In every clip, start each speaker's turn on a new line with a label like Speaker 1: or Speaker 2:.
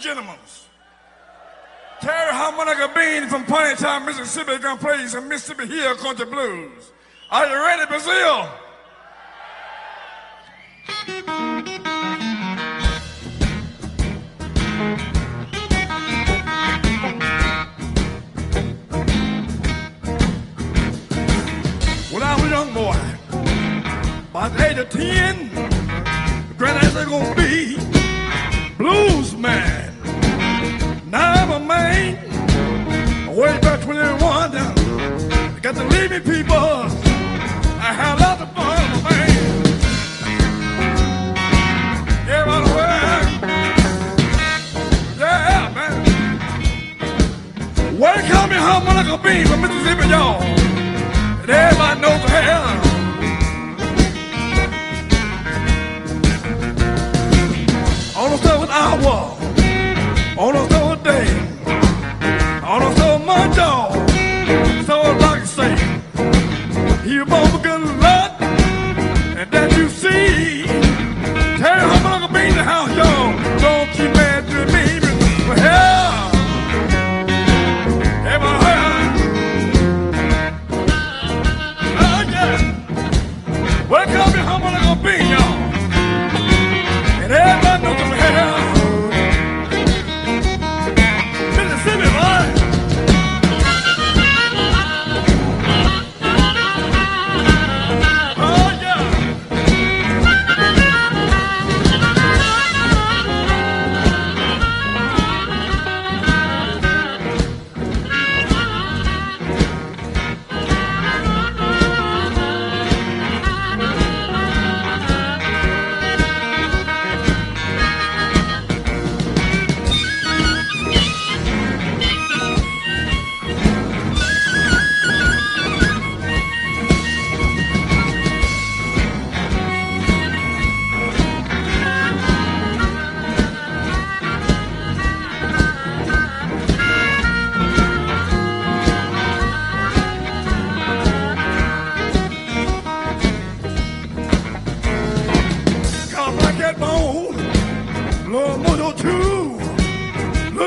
Speaker 1: gentlemen, Terry Harmonica Bean from Town, Mississippi, is gonna play some Mississippi Hill Country Blues. Are you ready, Brazil? When I was a young boy, by the age of 10, granddad said gonna be got to leave me people. I had lots of fun, man. Everybody well, yeah, man. Welcome me home like a bean from Mississippi, y'all. And everybody knows the hell. On the seventh hour, Welcome to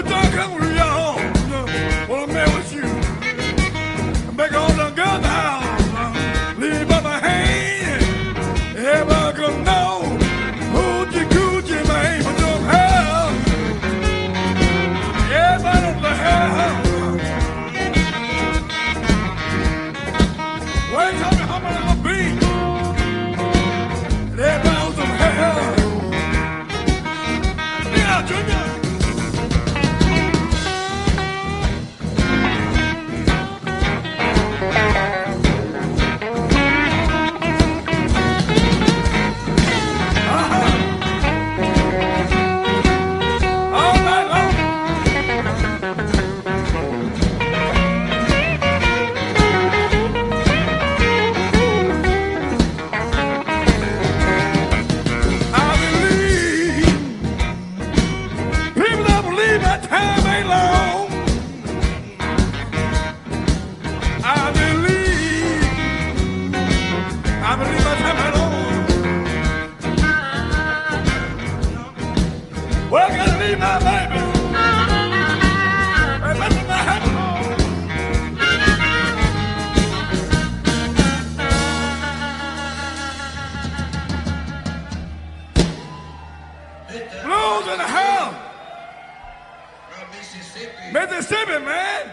Speaker 1: Montag am Blues in the house.
Speaker 2: Mississippi.
Speaker 1: Mississippi, man.